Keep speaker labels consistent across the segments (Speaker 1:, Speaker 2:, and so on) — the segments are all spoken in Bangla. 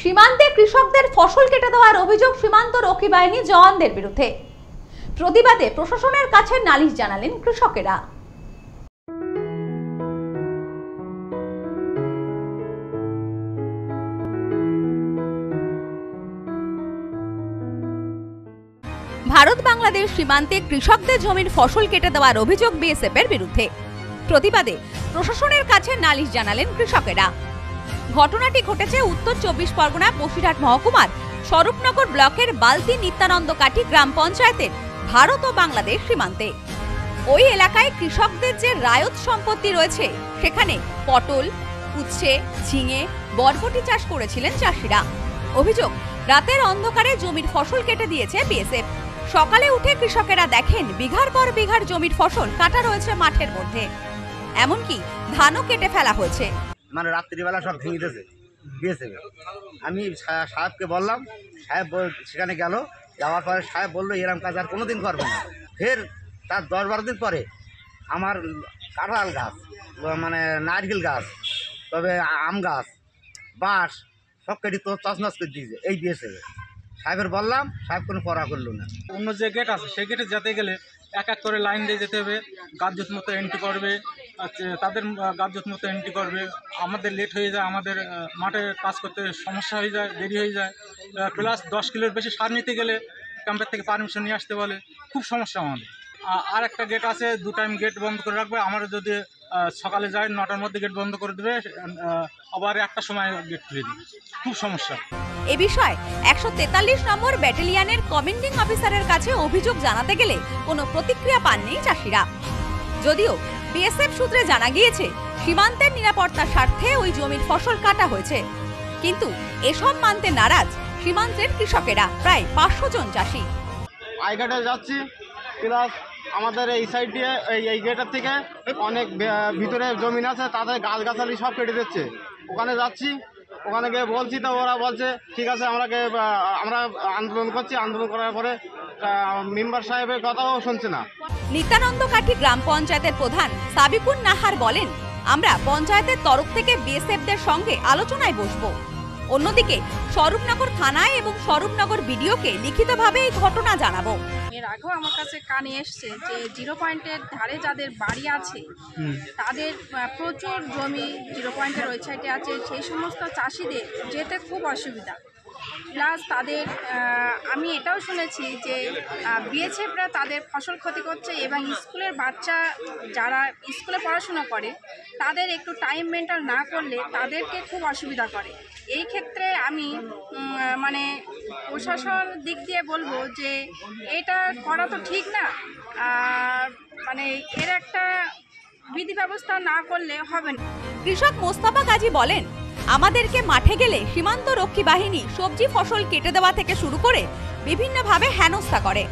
Speaker 1: সীমান্তে কৃষকদের ফসল কেটে দেওয়ার অভিযোগ সীমান্ত রক্ষী বাহিনী জওয়ানদের বিরুদ্ধে। প্রতিবাদে প্রশাসনের কাছে নালিশ জানালেন কৃষকেরা। ভারত বাংলাদেশ সীমান্তে কৃষকদের জমির ফসল কেটে দেওয়ার অভিযোগ বিএসএফ এর বিরুদ্ধে। প্রতিবাদে প্রশাসনের কাছে নালিশ জানালেন কৃষকেরা। ঘটনাটি ঘটেছে উত্তর চব্বিশ পরগনা বসিরহাট মহকুমার স্বরূপনগর ব্লকের বালতি নিত্যানন্দ কাঠি গ্রাম পঞ্চায়েতের ভারত ও বাংলাদেশ সীমান্তে। ওই এলাকায় কৃষকদের যে রায়ত সম্পত্তি রয়েছে, সেখানে পটল, উচ্ছে, ঝিঙে, বরবটি চাষ করেছিলেন চাষিরা। অভিযোগ, রাতের অন্ধকারে জমির ফসল কেটে দিয়েছে বিএসএফ। সকালে উঠে কৃষকেরা দেখেন, বিঘার পর বিঘার জমির ফসল কাটা রয়েছে মাঠের মধ্যে। এমনকি ধানও কেটে ফেলা হয়েছে।
Speaker 2: মানে রাত্রিবেলা সব ভেঙে দিয়েছে আমি সাহেবকে বললাম, সাহেব সেখানে গেল, যাওয়ার পরে সাহেব বলল, এরম কাজ আর কোনো দিন করবে না। ফের তার দশ বারো দিন পরে আমার কাঁঠাল গাছ মানে নারকেল গাছ, তবে আম গাছ, বাঁশ, সব কেটে তো তছনছ করে দিয়েছে, এই দিয়েছে। সাহেবের বললাম, সাহেব কোনো পড়া করল না।
Speaker 3: অন্য যে গেট আছে, সেই গেটে যেতে গেলে এক এক করে লাইন দিয়ে যেতে হবে গাছজুত মতো এন্ট্রি করবে তাদের গাছজুত মতো এন্ট্রি করবে। আমাদের লেট হয়ে যায়, আমাদের মাঠে কাজ করতে সমস্যা হয়ে যায়, দেরি হয়ে যায়। প্লাস দশ কিলোর বেশি সার নিতে গেলে ক্যাম্পের থেকে পারমিশন নিয়ে আসতে বলে, খুব সমস্যা আমাদের। আর একটা গেট আছে, দু টাইম গেট বন্ধ করে রাখবে আমরা যদি সকালে যাই নটার মধ্যে গেট বন্ধ করে দেবে আবার একটা সময় গেট খুলে দেবে। খুব সমস্যা।
Speaker 1: এ বিষয়ে একশো তেতাল্লিশ নম্বর ব্যাটালিয়নের কমান্ডিং অফিসারের কাছে অভিযোগ জানাতে গেলে কোনো প্রতিক্রিয়া পাননি চাষিরা। যদিও বিএসএফ সূত্রে জানা গিয়েছে, সীমান্তের নিরাপত্তার স্বার্থে ওই জমির ফসল কাটা হয়েছে। কিন্তু এসব মানতে নারাজ সীমান্তের কৃষকেরা, প্রায় পাঁচশো জন চাষি।
Speaker 4: আইঘাটে যাচ্ছি, প্লাস আমাদের এই সাইড দিয়ে, এই গেটের থেকে অনেক ভিতরে জমিন আছে, তাদের গাছগাছালি সব কেটে দিচ্ছে। ওখানে যাচ্ছি, ওখানে গিয়ে বলছি তো, ওরা বলছে, ঠিক আছে আমরাকে আমরা আন্দোলন করছি। আন্দোলন করার পরে মেম্বার সাহেবের কথাও শুনছে না।
Speaker 1: নিত্যানন্দ কাঠি গ্রাম পঞ্চায়েতের প্রধান সাবিকুন নাহার বলেন আমরা পঞ্চায়েতের তরফ থেকে বিএসএফদের সঙ্গে আলোচনায় বসবো। অন্যদিকে স্বরূপনগর থানায় এবং স্বরূপনগর বিডিওকে লিখিতভাবে এই ঘটনা জানাব।
Speaker 5: এর আগেও আমার কাছে কানে এসছে যে জিরো পয়েন্টের ধারে যাদের বাড়ি আছে তাদের প্রচুর জমি জিরো পয়েন্টের ওই সাইডে আছে সেই সমস্ত চাষিদের যেতে খুব অসুবিধা। প্লাস তাদের আমি এটাও শুনেছি যে বিএসএফরা তাদের ফসল ক্ষতি করছে এবং স্কুলের বাচ্চা যারা স্কুলে পড়াশোনা করে, তাদের একটু টাইম মেনটেন না করলে তাদেরকে খুব অসুবিধা করে। এই ক্ষেত্রে আমি মানে প্রশাসন দিক দিয়ে বলব যে, এটা করা তো ঠিক না। মানে এর একটা বিধি ব্যবস্থা না করলে হবে না।
Speaker 1: কৃষক মোস্তফা গাজী বলেন আমাদেরকে মাঠে গেলে সীমান্ত রক্ষী বাহিনী সবজি ফসল কেটে দেওয়া থেকে শুরু করে বিভিন্নভাবে হেনস্থা করে।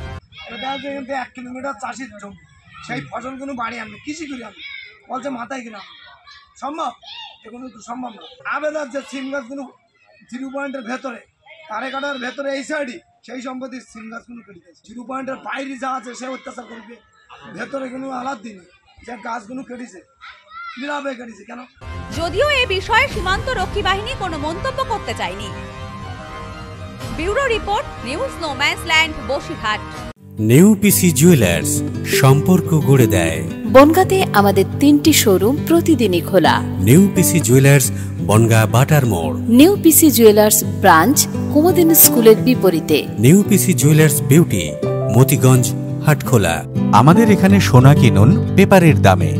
Speaker 6: এটা হচ্ছে এক কিলোমিটার চাষির জমি। সেই ফসলগুলো বাড়ি আনবে। কৃষি করে আনবে। বলছে, মাথায় কিনা সম্ভব? এগুলো সম্ভব না। আবেদন যে সিম গাছগুলো জিরো পয়েন্টের ভেতরে, তারে কাটার ভেতরে এই সাইডই, সেই সম্পত্তি সিম গাছগুলো কেটে দিয়েছে। জিরো পয়েন্টের বাইরে যা আছে, সে অত্যাচার করবে। ভেতরে কোনো আলাদ দিন যে গাছগুলো কেটেছে নীরবে কেটেছে। কেন?
Speaker 1: যদিও এ বিষয়ে সীমান্ত রক্ষী বাহিনী কোনো মন্তব্য করতে চায়নি। Bureau report news no man's land Basirhat.
Speaker 7: New PC jewellers সম্পর্ক গড়ে দেয়।
Speaker 8: বনগাঁতে আমাদের তিনটি শোরুম প্রতিদিনই খোলা।
Speaker 7: নেউপিসি জুয়েলার্স বনগা বাটার মোড়।
Speaker 8: নিউ পিসি জুয়েলার্স ব্রাঞ্চ কুমদিন স্কুলের বিপরীতে।
Speaker 7: New PC jewellers beauty Motiganj Hatkhola.
Speaker 9: আমাদের এখানে সোনা কিনুন পেপারের দামে।